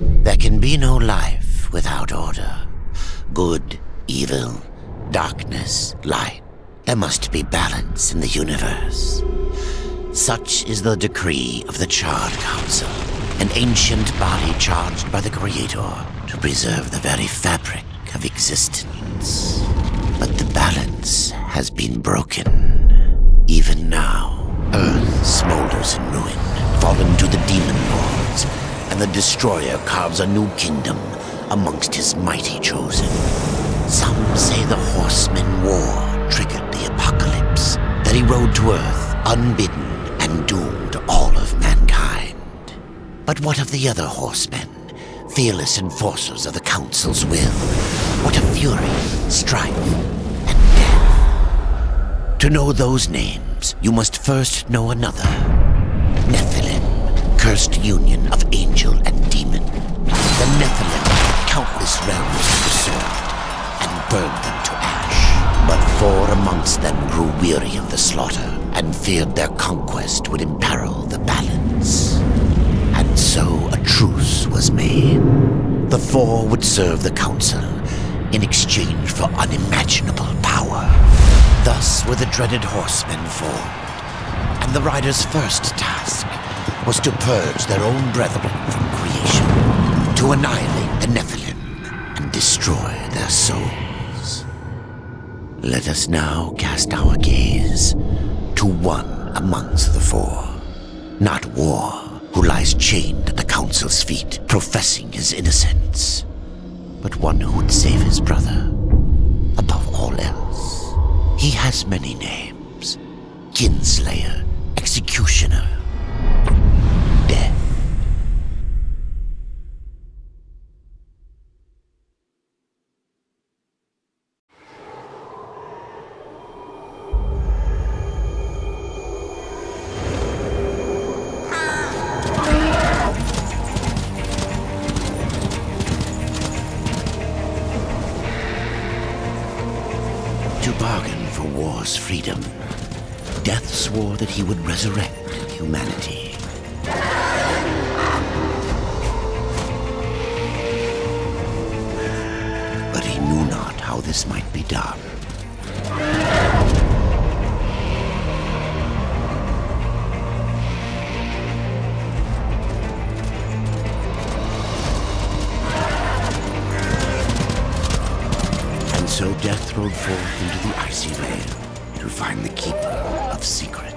There can be no life without order. Good, evil, darkness, light. There must be balance in the universe. Such is the decree of the Charred Council, an ancient body charged by the Creator to preserve the very fabric of existence. But the balance has been broken. Even now, Earth smolders in ruin, fallen to the demon lords, and the Destroyer carves a new kingdom amongst his mighty chosen. Some say the Horseman War triggered the apocalypse, that he rode to Earth unbidden and doomed all of mankind. But what of the other horsemen, fearless enforcers of the Council's will? What of fury, strife, and death? To know those names, you must first know another. Nephilim, cursed union of angel and demon. The Nephilim, countless realms the and burned them to ash. But four amongst them grew weary of the slaughter, and feared their conquest would imperil the balance. And so a truce was made. The four would serve the Council in exchange for unimaginable power. Thus were the dreaded horsemen formed, and the riders' first task was to purge their own brethren from creation, to annihilate the Nephilim and destroy their souls. Let us now cast our gaze to one amongst the four, not War, who lies chained at the Council's feet, professing his innocence, but one who would save his brother above all else. He has many names Kinslayer, Executioner, he would resurrect humanity. But he knew not how this might be done. And so Death rode forth into the icy veil to find the Keeper of Secrets.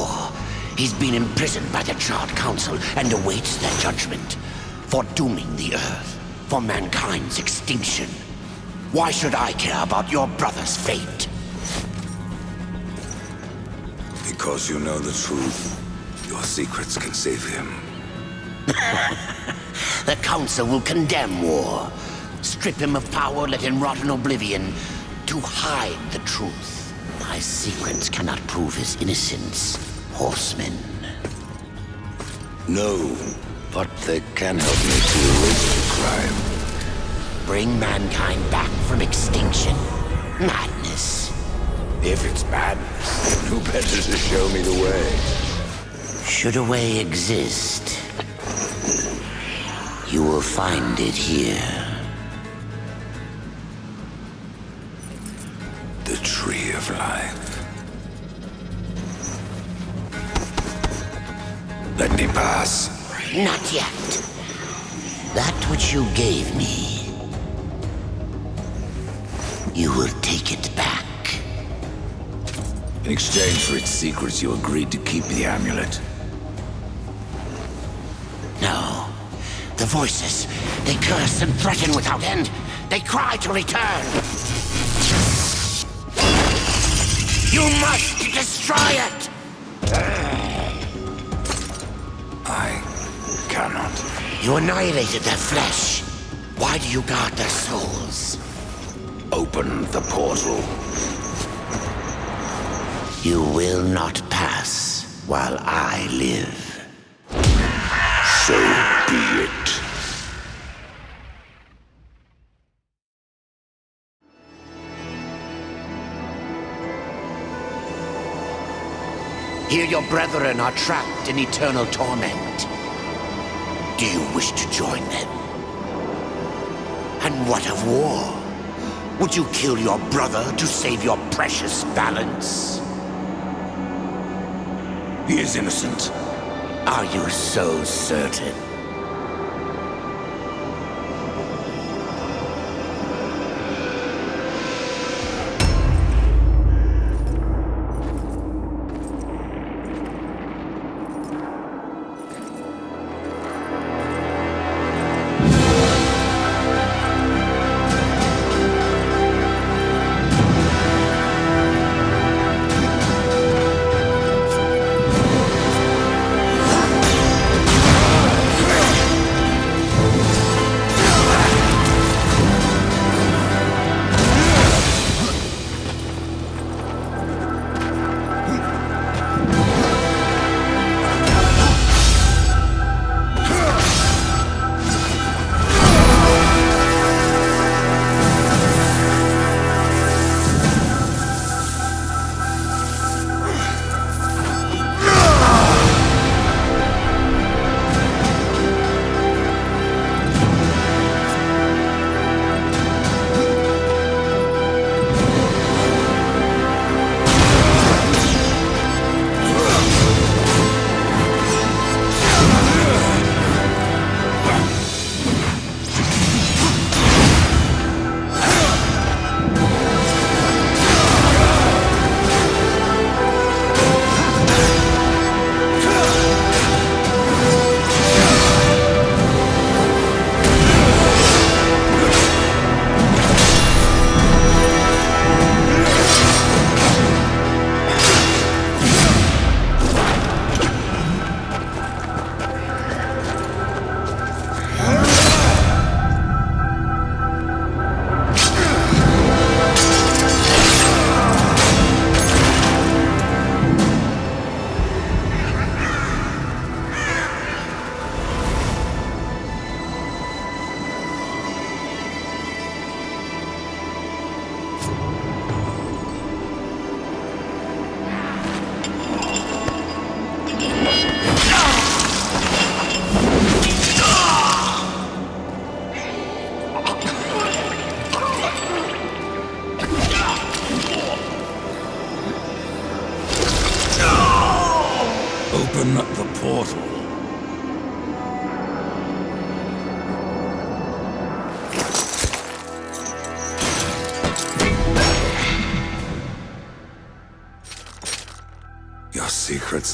War, he's been imprisoned by the Charred Council and awaits their judgment for dooming the Earth, for mankind's extinction. Why should I care about your brother's fate? Because you know the truth. Your secrets can save him. The Council will condemn War. Strip him of power, let him rot in oblivion. To hide the truth. My secrets cannot prove his innocence, horseman. No, but they can help me to erase the crime. Bring mankind back from extinction. Madness. If it's madness, then who better to show me the way? Should a way exist, you will find it here. Of Life. Let me pass. Not yet. That which you gave me, you will take it back. In exchange for its secrets, you agreed to keep the amulet. No. The voices, they curse and threaten without end. They cry to return. You must destroy it! I cannot. You annihilated their flesh. Why do you guard their souls? Open the portal. You will not pass while I live. So be it. Here your brethren are trapped in eternal torment. Do you wish to join them? And what of war? Would you kill your brother to save your precious balance? He is innocent. Are you so certain?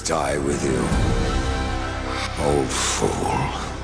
Die with you. Old fool.